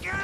Yeah!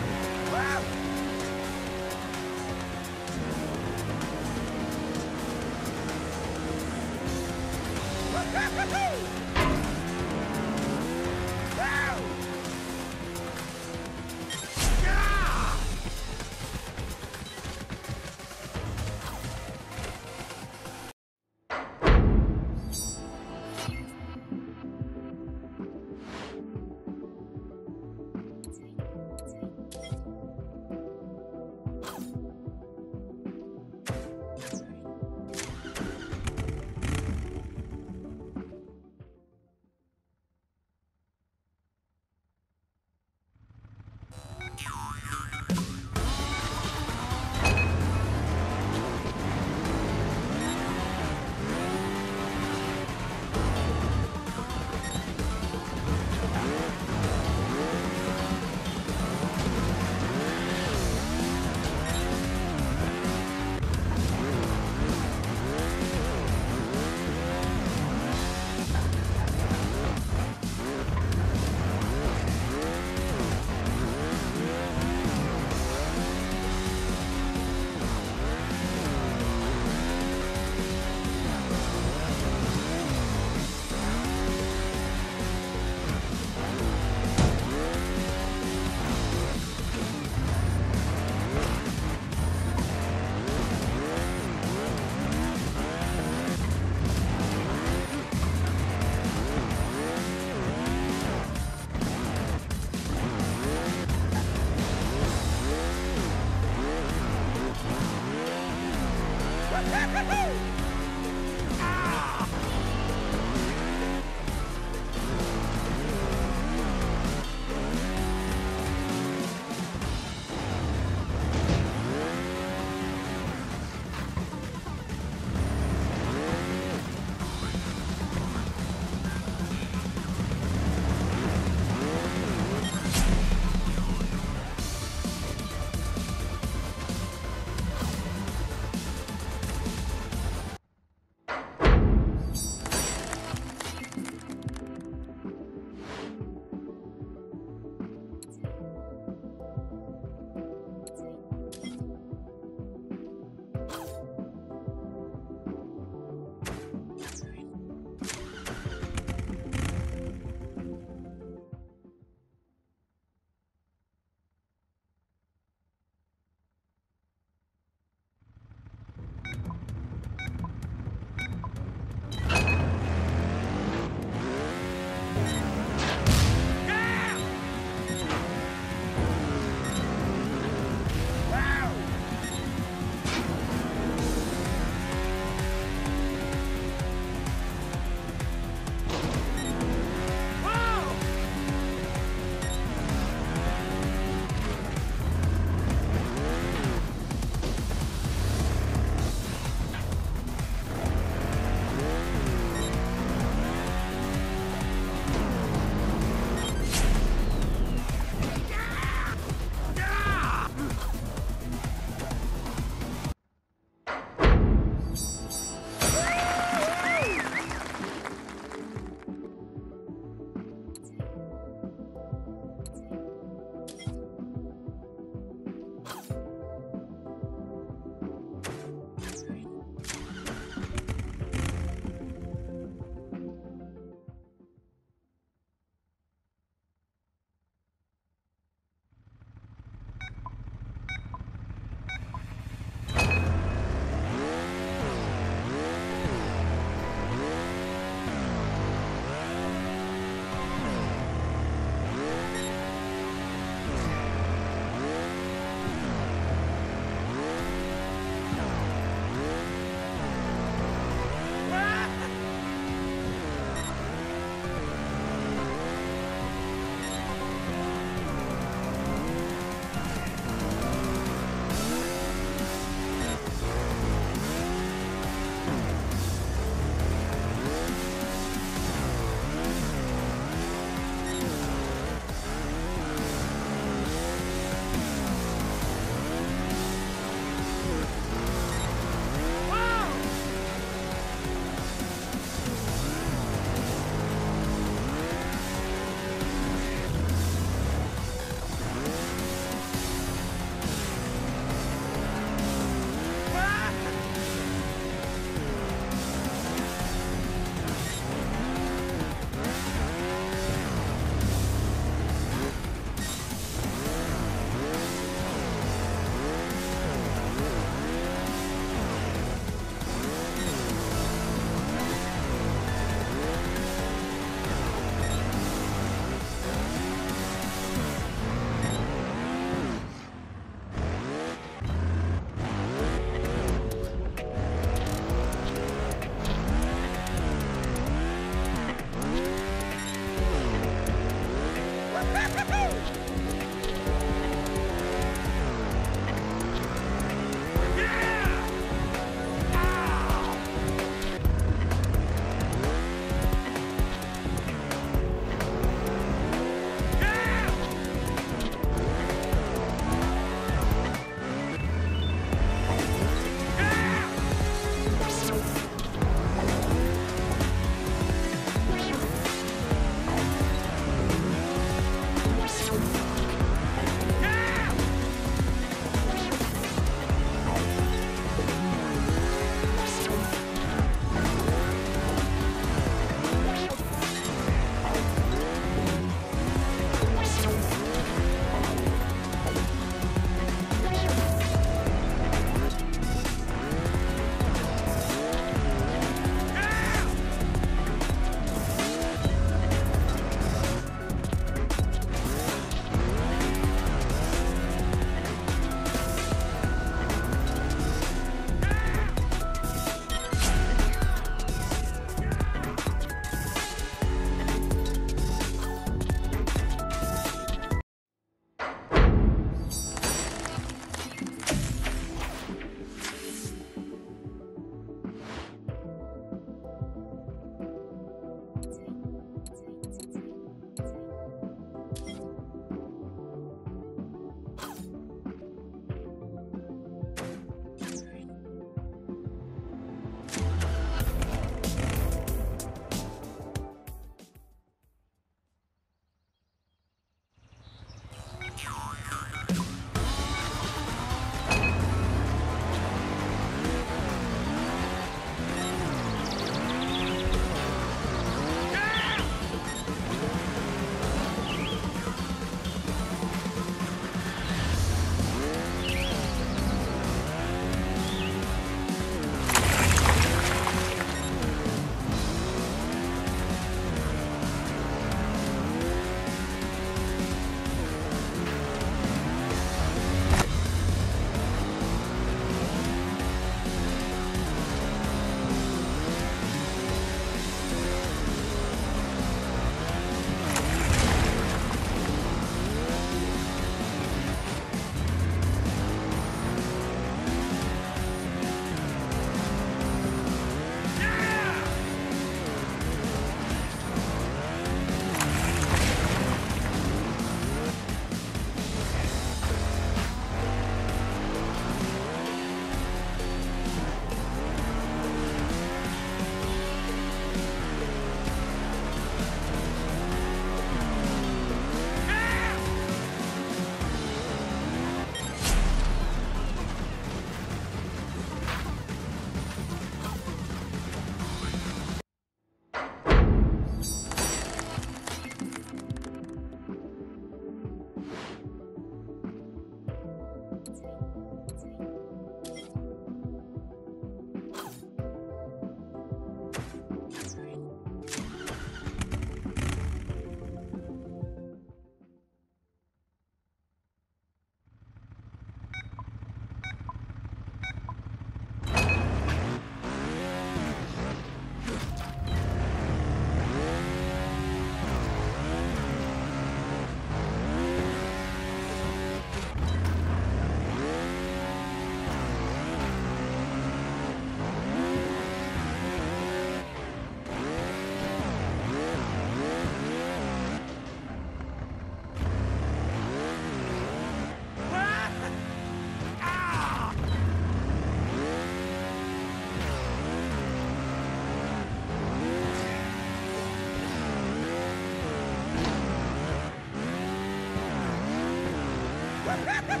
Ha ha ha!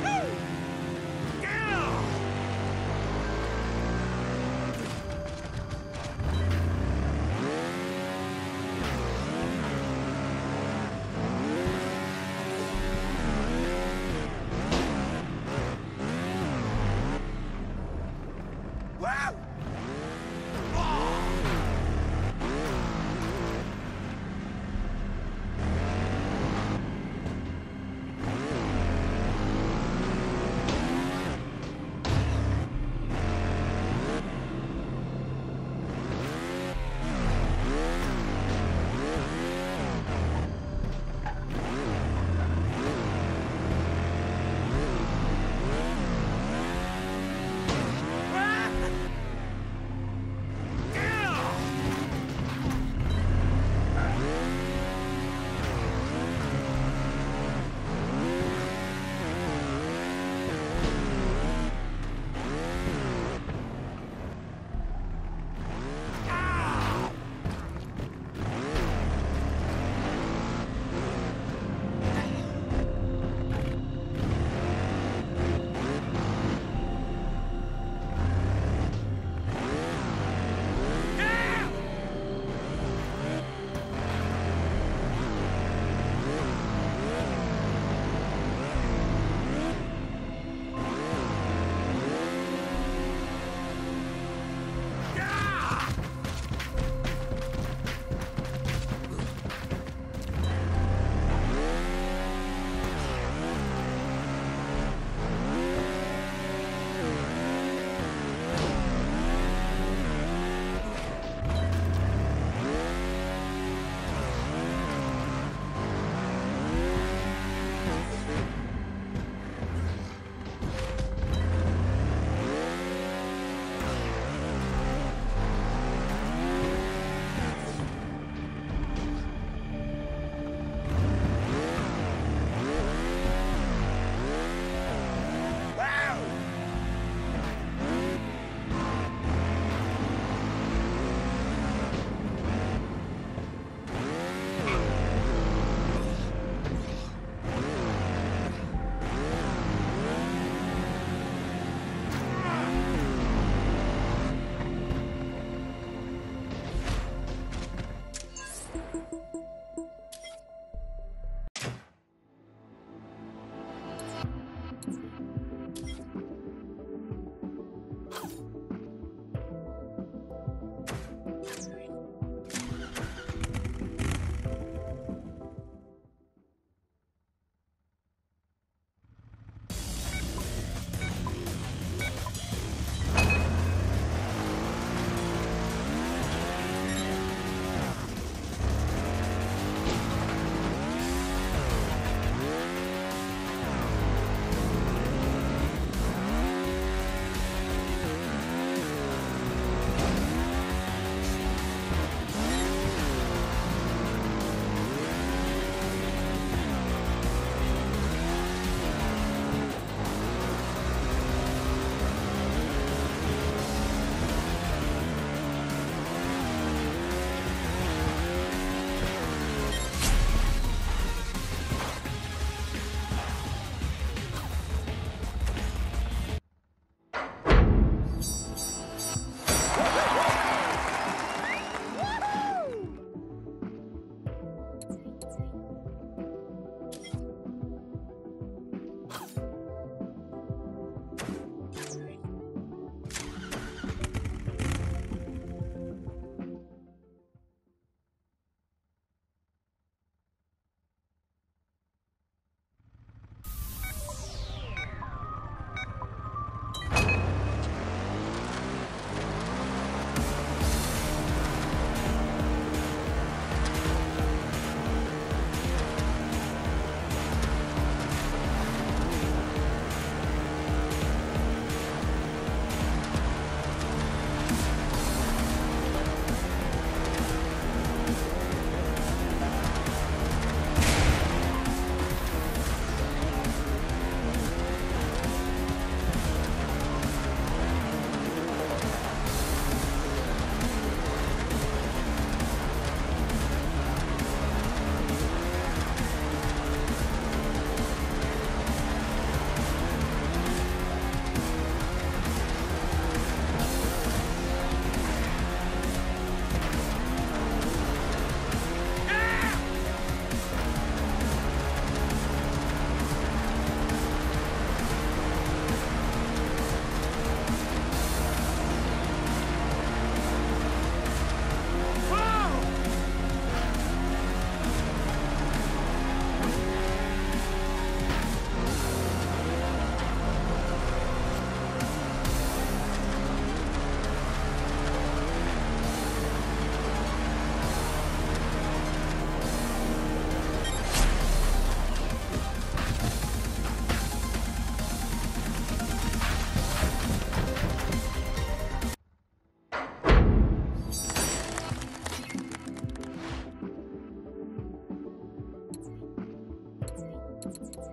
You